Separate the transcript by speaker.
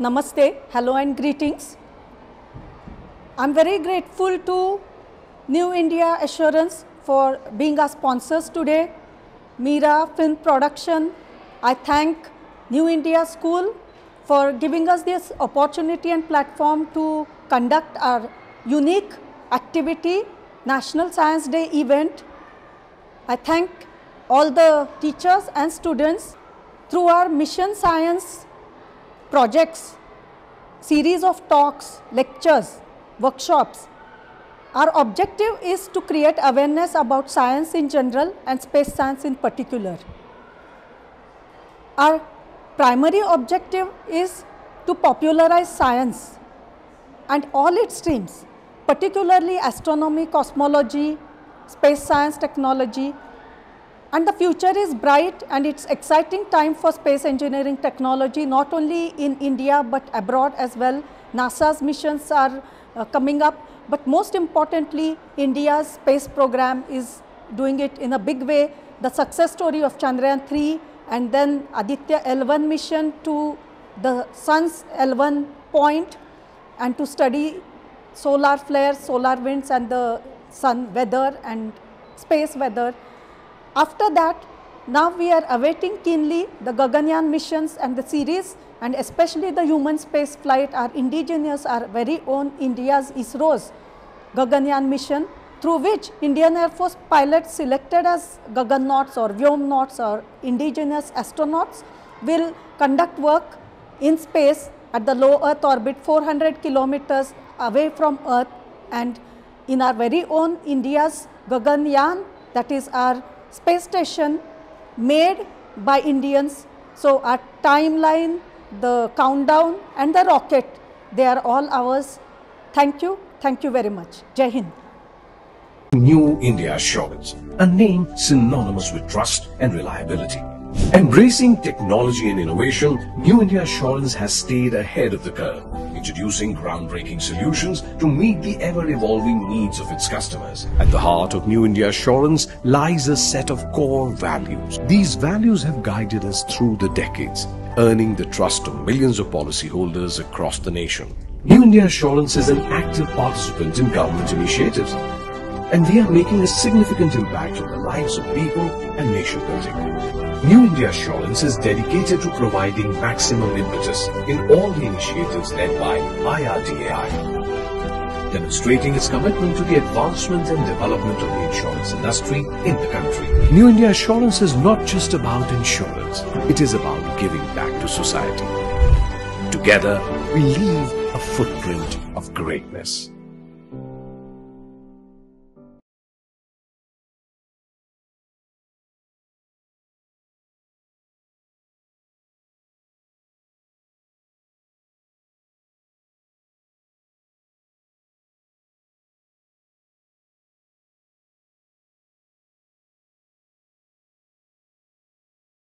Speaker 1: Namaste, hello and greetings. I'm very grateful to New India Assurance for being our sponsors today. Meera Film Production, I thank New India School for giving us this opportunity and platform to conduct our unique activity, National Science Day event. I thank all the teachers and students through our mission science projects, series of talks, lectures, workshops. Our objective is to create awareness about science in general and space science in particular. Our primary objective is to popularize science and all its streams, particularly astronomy, cosmology, space science technology, and the future is bright and it's exciting time for space engineering technology not only in India but abroad as well. NASA's missions are uh, coming up but most importantly India's space program is doing it in a big way. The success story of Chandrayaan 3 and then Aditya L1 mission to the sun's L1 point and to study solar flares, solar winds and the sun weather and space weather after that, now we are awaiting keenly the Gaganyaan missions and the series and especially the human space flight, our indigenous, our very own India's ISRO's Gaganyaan mission through which Indian Air Force pilots selected as Gagannauts or Vyomnauts or indigenous astronauts will conduct work in space at the low earth orbit 400 kilometers away from earth. And in our very own India's Gaganyaan that is our space station made by Indians. So our timeline, the countdown and the rocket, they are all ours. Thank you. Thank you very much. Jai Hind.
Speaker 2: New India Assurance, a name synonymous with trust and reliability. Embracing technology and innovation, New India Assurance has stayed ahead of the curve, introducing groundbreaking solutions to meet the ever-evolving needs of its customers. At the heart of New India Assurance lies a set of core values. These values have guided us through the decades, earning the trust of millions of policyholders across the nation. New India Assurance is an active participant in government initiatives, and we are making a significant impact on the lives of people and nation building. New India Assurance is dedicated to providing maximum impetus in all the initiatives led by IRDAI, demonstrating its commitment to the advancement and development of the insurance industry in the country. New India Assurance is not just about insurance, it is about giving back to society. Together, we leave a footprint of greatness.